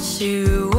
you.